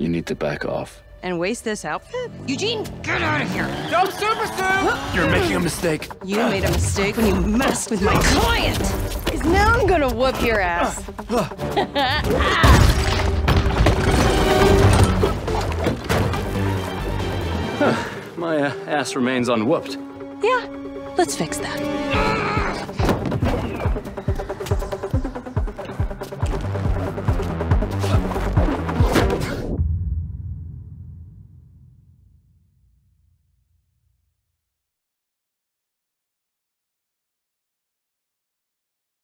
You need to back off. And waste this outfit? Eugene, get out of here! No super suit! You're making a mistake. You made a mistake when you messed with my client! Cause now I'm gonna whoop your ass. My uh, ass remains unwhooped. Yeah, let's fix that.